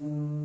Mm.